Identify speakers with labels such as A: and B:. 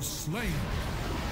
A: slain.